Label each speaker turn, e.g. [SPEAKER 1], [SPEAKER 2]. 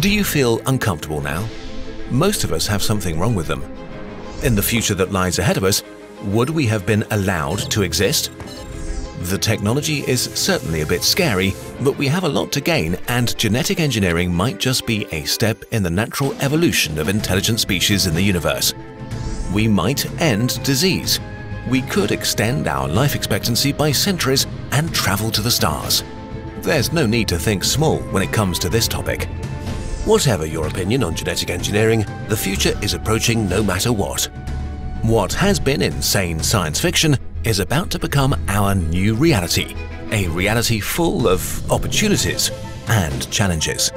[SPEAKER 1] Do you feel uncomfortable now? Most of us have something wrong with them. In the future that lies ahead of us, would we have been allowed to exist? The technology is certainly a bit scary, but we have a lot to gain and genetic engineering might just be a step in the natural evolution of intelligent species in the universe. We might end disease. We could extend our life expectancy by centuries and travel to the stars. There's no need to think small when it comes to this topic. Whatever your opinion on genetic engineering, the future is approaching no matter what. What has been insane science fiction is about to become our new reality, a reality full of opportunities and challenges.